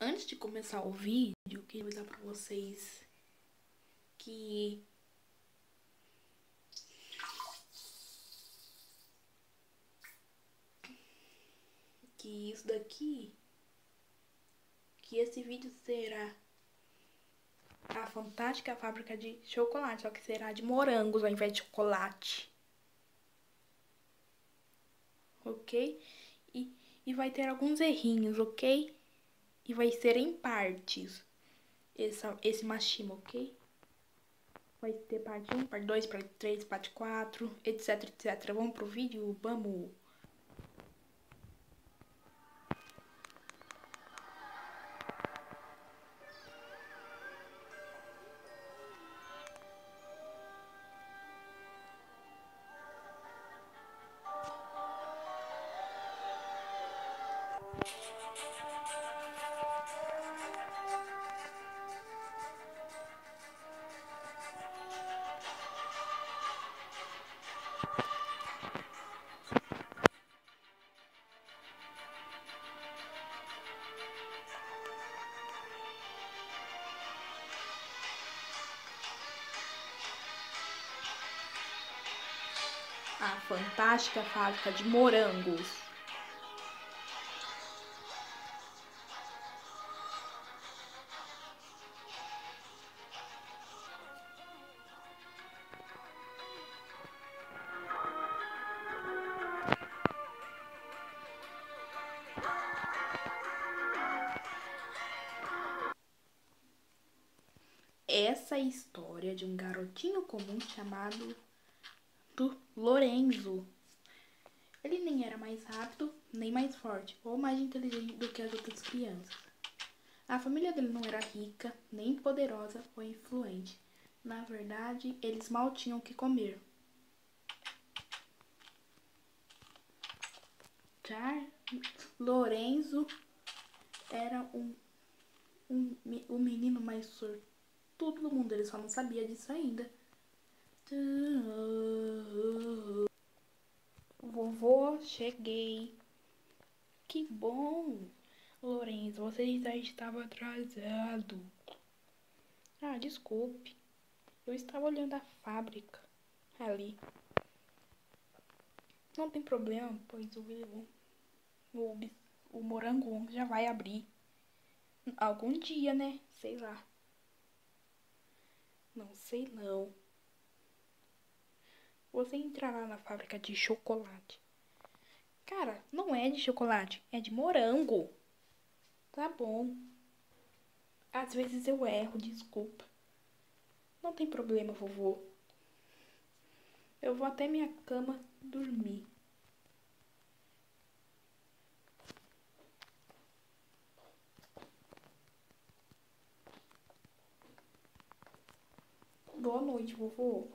Antes de começar o vídeo, eu queria avisar pra vocês que que isso daqui que esse vídeo será a fantástica fábrica de chocolate, só que será de morangos ao invés de chocolate. Ok? E, e vai ter alguns errinhos, ok? E vai ser em partes essa, esse machima, ok? Vai ter parte 1, parte 2, parte 3, parte 4, etc, etc. Vamos pro vídeo? Vamos! A fantástica fábrica de morangos. Essa é a história de um garotinho comum chamado do Lorenzo. Ele nem era mais rápido, nem mais forte, ou mais inteligente do que as outras crianças. A família dele não era rica, nem poderosa ou influente. Na verdade, eles mal tinham o que comer. Char Lorenzo era um, um, o menino mais sortudo do mundo, ele só não sabia disso ainda. Vovô, cheguei. Que bom. Lourenço, você já estava atrasado. Ah, desculpe. Eu estava olhando a fábrica ali. Não tem problema, pois o, o, o morango já vai abrir. Algum dia, né? Sei lá. Não sei não. Você entrará na fábrica de chocolate. Cara, não é de chocolate, é de morango. Tá bom. Às vezes eu erro, desculpa. Não tem problema, vovô. Eu vou até minha cama dormir. Boa noite, vovô.